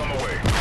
on the way.